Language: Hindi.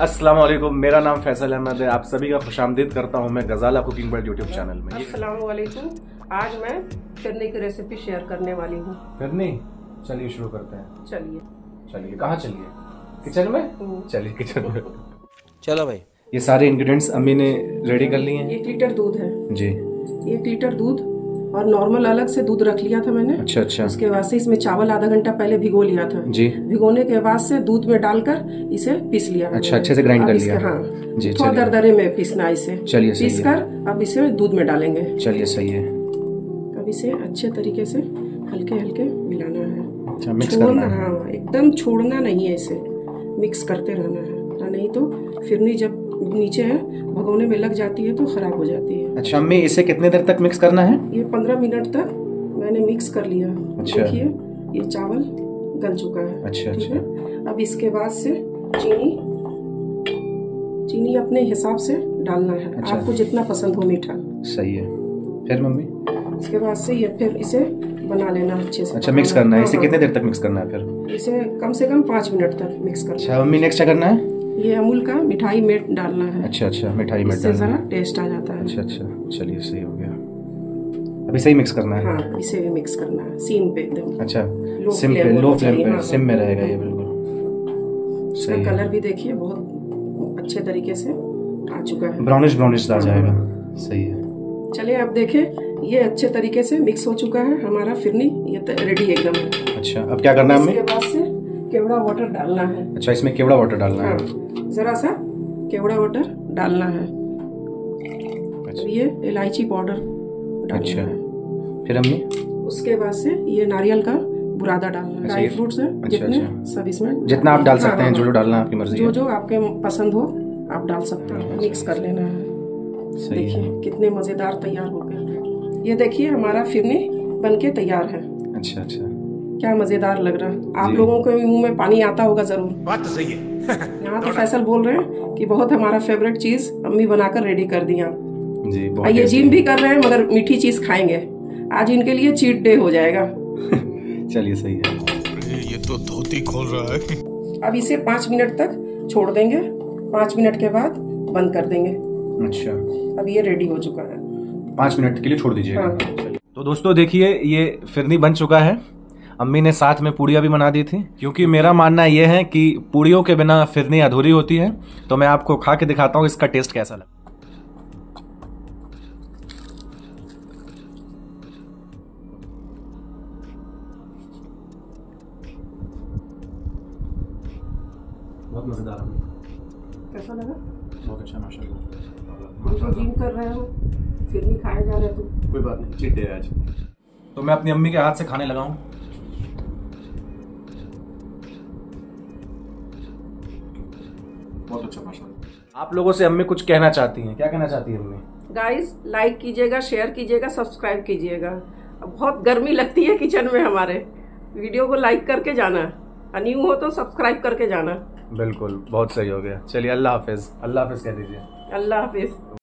अस्सलाम वालेकुम मेरा नाम फैसल अहमद है। आप सभी का खुश आमदीद करता हूँ मैं Ghazala cooking world YouTube channel में। ये असलकुम आज मैं फिरनी की रेसिपी शेयर करने वाली हूँ। फिर नहीं चलिए शुरू करते हैं। चलिए। चलिए कहाँ चलिए? किचन में? हम्म। चलिए किचन में। चलो भाई। ये सारे इंग्रेडिएंट्स अम्मी ने रेडी कर लिए हैं। एक लीटर दूध है। जी। एक लीटर दूध और नॉर्मल अलग से दूध रख लिया था मैंने। अच्छा अच्छा। उसके बाद से इसमें चावल आधा घंटा पहले भिगो लिया था। जी। भिगोने के बाद से दूध में डालकर इसे पीस लिया अच्छा, अच्छे से अब कर लिया। हाँ। जी, थोड़ा। दरदरे में पीसना इसे। चलिए, पीस कर अब इसे दूध में डालेंगे। चलिए सही है। अब इसे अच्छे तरीके से हल्के हल्के मिलाना है। अच्छा मिक्स करना है। हाँ एकदम छोड़ना नहीं है इसे। मिक्स करते रहना है। नहीं तो फिरनी जब नीचे है भगोने में लग जाती है तो खराब हो जाती है। अच्छा अम्मी इसे कितने देर तक मिक्स करना है? ये पंद्रह मिनट तक मैंने मिक्स कर लिया। अच्छा। देखिए ये चावल गल चुका है। अच्छा, अच्छा। है? अब इसके बाद से चीनी चीनी अपने हिसाब से डालना है। अच्छा। आपको जितना पसंद हो मीठा। सही है। फिर मम्मी? इसके बाद से ये फिर इसे बना लेना अच्छे से। अच्छा मिक्स करना है। इसे हाँ, कितने देर तक मिक्स करना है फिर? हाँ। इसे कम से कम पाँच मिनट तक मिक्स करना अच्छा मम्मी नेक्स्ट क्या करना है? ये अमूल का मिठाई मेट डालना है। अच्छा अच्छा मिठाई में इससे डालना जरा है। टेस्ट आ जाता है। अच्छा अच्छा चलिए सही हो गया। अभी सही मिक्स करना है? हाँ इसे भी मिक्स करना है सीम पे एकदम। अच्छा लो सिम पे लो फ्लेम पे सिम में। रहेगा ये बिल्कुल। सही कलर भी देखिए बहुत अच्छे तरीके से आ चुका है। ब्राउनिश ब्राउनिश आ जाएगा सही है। चलिए अब देखें ये अच्छे तरीके से मिक्स हो चुका है हमारा फिरनी ये रेडी एकदम। है अच्छा अब क्या करना है इसके हमें बाद से केवड़ा वाटर डालना है। अच्छा इसमें केवड़ा वाटर डालना हाँ। है जरा सा केवड़ा वाटर डालना है। अच्छा। ये इलायची पाउडर अच्छा। है। फिर अम्मी उसके बाद से ये नारियल का बुरादा डालना है। अच्छा, ड्राई फ्रूट्स है अच्छा, जितने अच्छा। सब इसमें जितना आप डाल हाँ, सकते हैं हाँ, जो जो हाँ। डालना आपकी मर्ज़ी जो है। जो आपके पसंद हो आप डाल सकते हैं मिक्स कर लेना है। है। देखिए कितने मज़ेदार तैयार हो गए। ये देखिए हमारा फिरनी बनके तैयार है। अच्छा अच्छा। क्या मज़ेदार लग रहा। है आप लोगों के मुँह में पानी आता होगा ज़रूर। बात तो सही है। यहाँ तो फैसल बोल रहे हैं कि बहुत हमारा फेवरेट चीज़ अम्मी बनाकर रेडी कर दी आप। जी ये जिम भी कर रहे हैं मगर मीठी चीज़ खाएँगे। आज इनके लिए चीट डे हो जाएगा। चलिए सही है। ये तो धोती खोल रहा है। अब इसे पाँच मिनट तक छोड़ देंगे। पाँच मिनट के बाद बंद कर देंगे। अच्छा। अब ये रेडी हो चुका है। पाँच मिनट के लिए छोड़ दीजिए हाँ। तो दोस्तों देखिए ये फिरनी बन चुका है। अम्मी ने साथ में पूड़ियाँ भी बना दी थी। क्योंकि मेरा मानना यह है कि पूड़ियों के बिना फिरनी अधूरी होती है तो मैं आपको खा के दिखाता हूँ इसका टेस्ट कैसा लगा। बहुत मज़ेदार कैसा लगा? बहुत अच्छा माशाल्लाह। तो जिम कर रहे हो फिर नहीं खाए जा रहे तुम कोई बात नहीं चीट डे आज। तो मैं अपनी अम्मी के हाथ से खाने लगा हूँ। बहुत अच्छा माशाल्लाह आप लोगों से हमें कुछ कहना चाहती हैं? क्या कहना चाहती है अम्मी? गाइस लाइक कीजिएगा शेयर कीजिएगा सब्सक्राइब कीजिएगा। अब बहुत गर्मी लगती है किचन में हमारे। वीडियो को लाइक करके जाना। और न्यू हो तो सब्सक्राइब करके जाना। बिल्कुल बहुत सही हो गया। चलिए अल्लाह हाफिज। अल्लाह हाफिज कह दीजिए। अल्लाह हाफिज।